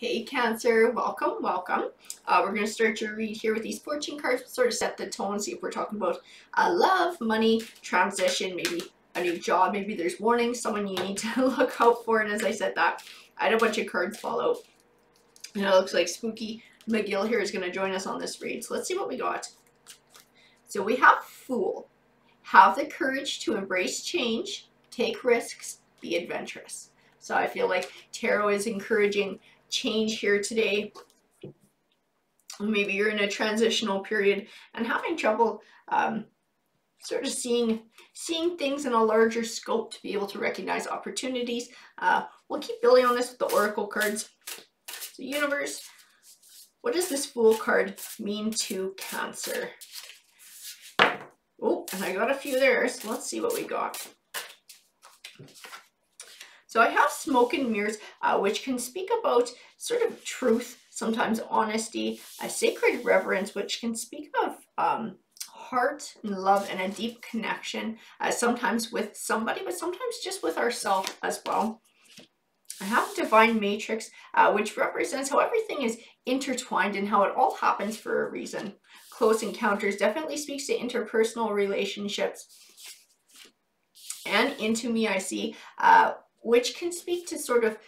Hey Cancer, welcome, welcome. Uh, we're going to start your read here with these fortune cards, sort of set the tone, see if we're talking about uh, love, money, transition, maybe a new job, maybe there's warning, someone you need to look out for, and as I said that, I had a bunch of cards fall out. And it looks like Spooky McGill here is going to join us on this read, so let's see what we got. So we have Fool. Have the courage to embrace change, take risks, be adventurous. So I feel like Tarot is encouraging change here today. Maybe you're in a transitional period and having trouble um, sort of seeing seeing things in a larger scope to be able to recognize opportunities. Uh, we'll keep building on this with the Oracle cards. So universe, what does this Fool card mean to Cancer? Oh, and I got a few there, so let's see what we got. So I have smoke and mirrors, uh, which can speak about sort of truth, sometimes honesty, a sacred reverence, which can speak of um, heart and love and a deep connection, uh, sometimes with somebody, but sometimes just with ourselves as well. I have Divine Matrix, uh, which represents how everything is intertwined and how it all happens for a reason. Close Encounters definitely speaks to interpersonal relationships. And Into Me I see, uh, which can speak to sort of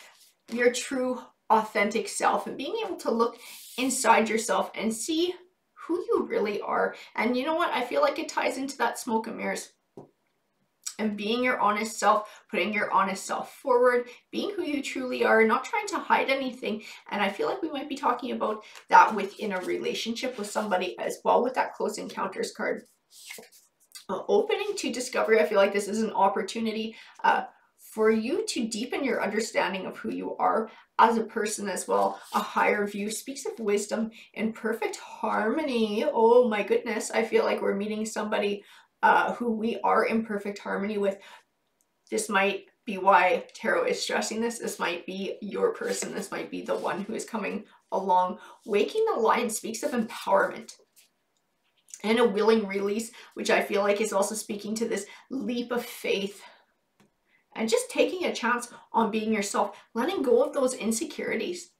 your true authentic self and being able to look inside yourself and see who you really are. And you know what? I feel like it ties into that smoke and mirrors. And being your honest self, putting your honest self forward, being who you truly are, not trying to hide anything. And I feel like we might be talking about that within a relationship with somebody as well with that close encounters card. Uh, opening to discovery, I feel like this is an opportunity uh, for you to deepen your understanding of who you are as a person as well. A higher view speaks of wisdom and perfect harmony. Oh my goodness, I feel like we're meeting somebody uh, who we are in perfect harmony with. This might be why tarot is stressing this. This might be your person. This might be the one who is coming along. Waking the Lion speaks of empowerment and a willing release, which I feel like is also speaking to this leap of faith and just taking a chance on being yourself, letting go of those insecurities.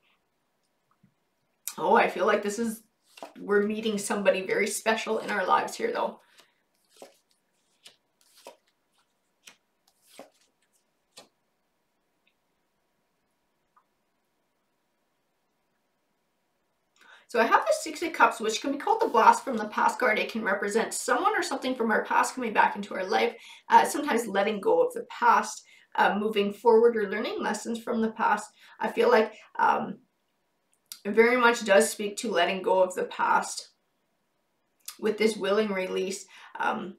Oh, I feel like this is, we're meeting somebody very special in our lives here though. So I have the Six of Cups, which can be called the blast from the past card. It can represent someone or something from our past coming back into our life, uh, sometimes letting go of the past, uh, moving forward or learning lessons from the past. I feel like um, it very much does speak to letting go of the past with this willing release. Um,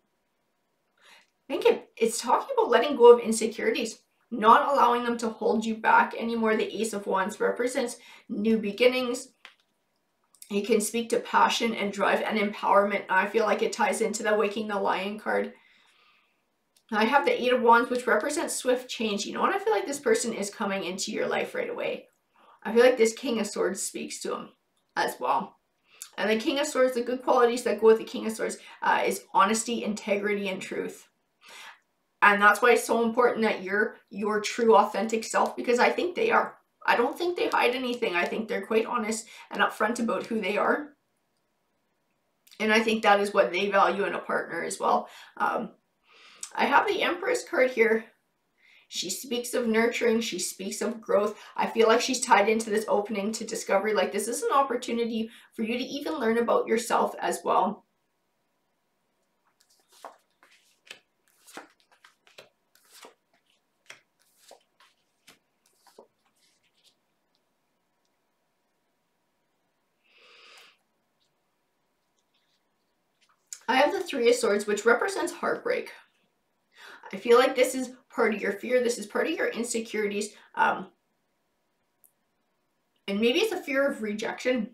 I think it, it's talking about letting go of insecurities not allowing them to hold you back anymore. The Ace of Wands represents new beginnings, he can speak to passion and drive and empowerment. I feel like it ties into the Waking the Lion card. I have the Eight of Wands, which represents swift change. You know what? I feel like this person is coming into your life right away. I feel like this King of Swords speaks to him as well. And the King of Swords, the good qualities that go with the King of Swords uh, is honesty, integrity, and truth. And that's why it's so important that you're your true authentic self because I think they are. I don't think they hide anything. I think they're quite honest and upfront about who they are. And I think that is what they value in a partner as well. Um, I have the Empress card here. She speaks of nurturing. She speaks of growth. I feel like she's tied into this opening to discovery. Like this is an opportunity for you to even learn about yourself as well. The Three of Swords, which represents heartbreak. I feel like this is part of your fear. This is part of your insecurities. Um, and maybe it's a fear of rejection,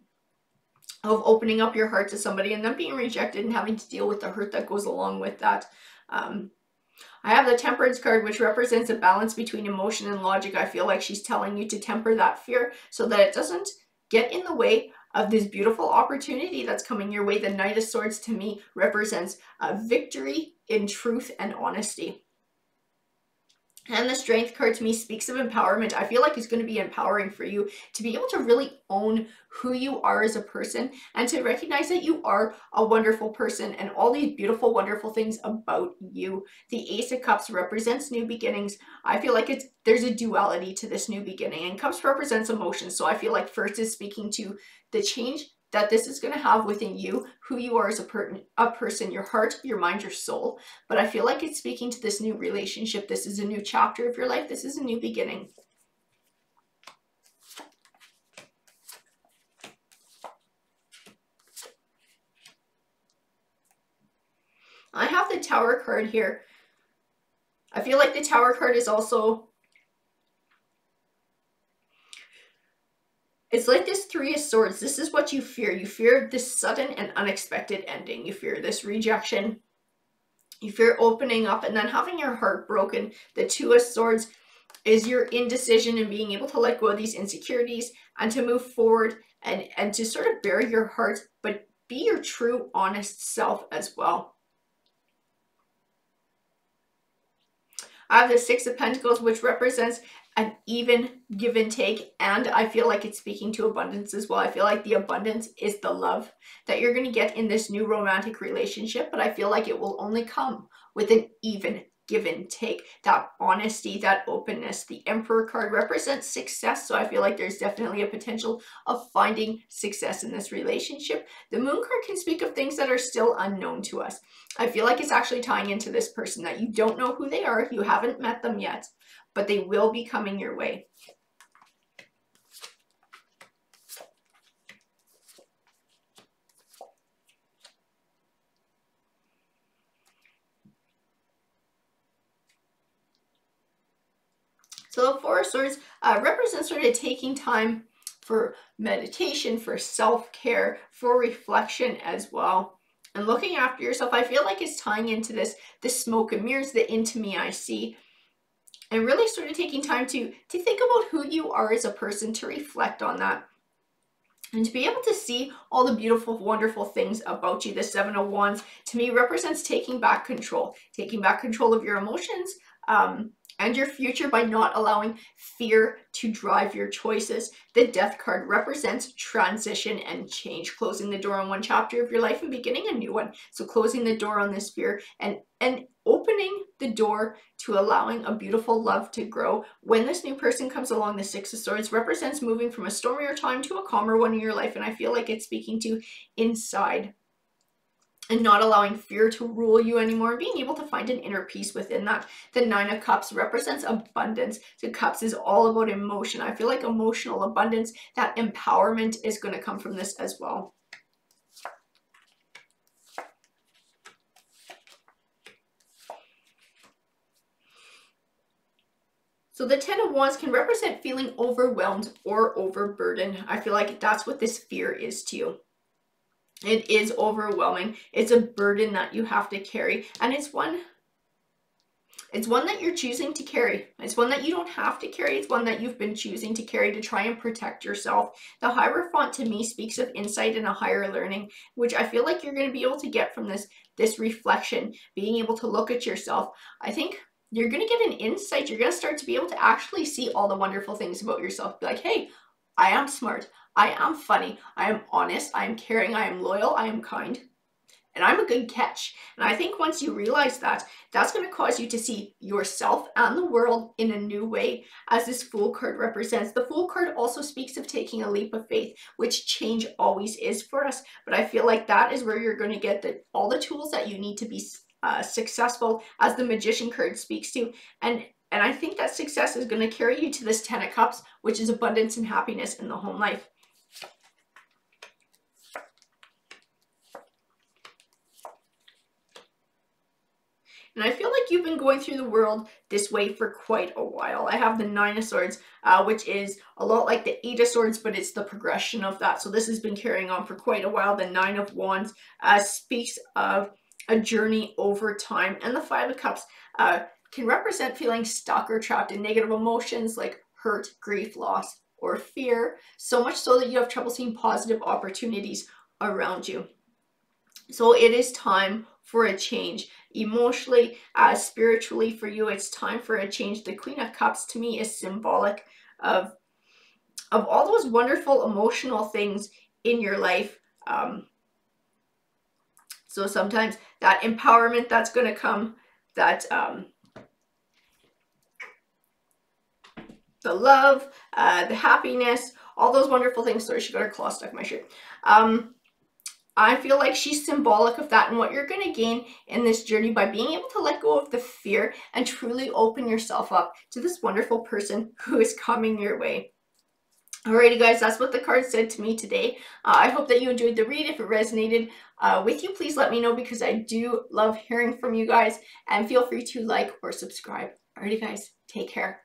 of opening up your heart to somebody and then being rejected and having to deal with the hurt that goes along with that. Um, I have the Temperance card, which represents a balance between emotion and logic. I feel like she's telling you to temper that fear so that it doesn't get in the way of this beautiful opportunity that's coming your way. The Knight of Swords to me represents a victory in truth and honesty. And the strength card to me speaks of empowerment. I feel like it's going to be empowering for you to be able to really own who you are as a person and to recognize that you are a wonderful person and all these beautiful, wonderful things about you. The Ace of Cups represents new beginnings. I feel like it's there's a duality to this new beginning and Cups represents emotions. So I feel like first is speaking to the change that this is going to have within you, who you are as a, per- a person, your heart, your mind, your soul. But I feel like it's speaking to this new relationship. This is a new chapter of your life. This is a new beginning. I have the Tower card here. I feel like the Tower card is also It's like this Three of Swords. This is what you fear. You fear this sudden and unexpected ending. You fear this rejection. You fear opening up and then having your heart broken. The Two of Swords is your indecision and being able to let go of these insecurities and to move forward and, and to sort of bury your heart, but be your true, honest self as well. I have the Six of Pentacles, which represents an even give and take and i feel like it's speaking to abundance as well. I feel like the abundance is the love that you're going to get in this new romantic relationship but i feel like it will only come with an even give and take. That honesty that openness. The emperor card represents success so i feel like there's definitely a potential of finding success in this relationship. The moon card can speak of things that are still unknown to us. I feel like it's actually tying into this person that you don't know who they are. You haven't met them yet but they will be coming your way. So the Four of Swords uh, represents sort of taking time for meditation, for self-care, for reflection as well. And looking after yourself, I feel like it's tying into this, the smoke and mirrors, the into me I see and really sort of taking time to to think about who you are as a person to reflect on that. And to be able to see all the beautiful wonderful things about you the seven of wands to me represents taking back control taking back control of your emotions um, and your future by not allowing fear to drive your choices. The death card represents transition and change, closing the door on one chapter of your life and beginning a new one. So closing the door on this fear and and opening the door to allowing a beautiful love to grow. When this new person comes along, the Six of Swords represents moving from a stormier time to a calmer one in your life. And I feel like it's speaking to inside and not allowing fear to rule you anymore, being able to find an inner peace within that. The Nine of Cups represents abundance. The Cups is all about emotion. I feel like emotional abundance, that empowerment is going to come from this as well. So the Ten of Wands can represent feeling overwhelmed or overburdened. I feel like that's what this fear is to you. It is overwhelming. It's a burden that you have to carry. And it's one it's one that you're choosing to carry. It's one that you don't have to carry. It's one that you've been choosing to carry to try and protect yourself. The Hierophant to me speaks of insight and a higher learning, which I feel like you're going to be able to get from this, this reflection, being able to look at yourself. I think you're going to get an insight. You're going to start to be able to actually see all the wonderful things about yourself. Be like, hey, I am smart. I am funny. I am honest. I am caring. I am loyal. I am kind. And I'm a good catch. And I think once you realize that, that's going to cause you to see yourself and the world in a new way, as this Fool card represents. The Fool card also speaks of taking a leap of faith, which change always is for us. But I feel like that is where you're going to get the, all the tools that you need to be uh, successful, as the Magician card speaks to. And and I think that success is going to carry you to this Ten of Cups, which is abundance and happiness in the home life. And I feel like you've been going through the world this way for quite a while. I have the Nine of Swords, uh, which is a lot like the Eight of Swords, but it's the progression of that. So this has been carrying on for quite a while. The Nine of Wands uh, speaks of a journey over time. And the Five of Cups uh, can represent feeling stuck or trapped in negative emotions like hurt, grief, loss, or fear, so much so that you have trouble seeing positive opportunities around you. So it is time for a change. Emotionally, uh, spiritually for you, it's time for a change. The Queen of Cups to me is symbolic of, of all those wonderful emotional things in your life. Um, so sometimes that empowerment that's going to come, that um, the love, uh, the happiness, all those wonderful things. Sorry, she got her claw stuck in my shirt. Um, I feel like she's symbolic of that and what you're going to gain in this journey by being able to let go of the fear and truly open yourself up to this wonderful person who is coming your way. Alrighty guys, that's what the card said to me today. Uh, I hope that you enjoyed the read. If it resonated uh, with you, please let me know because I do love hearing from you guys and feel free to like or subscribe. Alrighty guys, take care.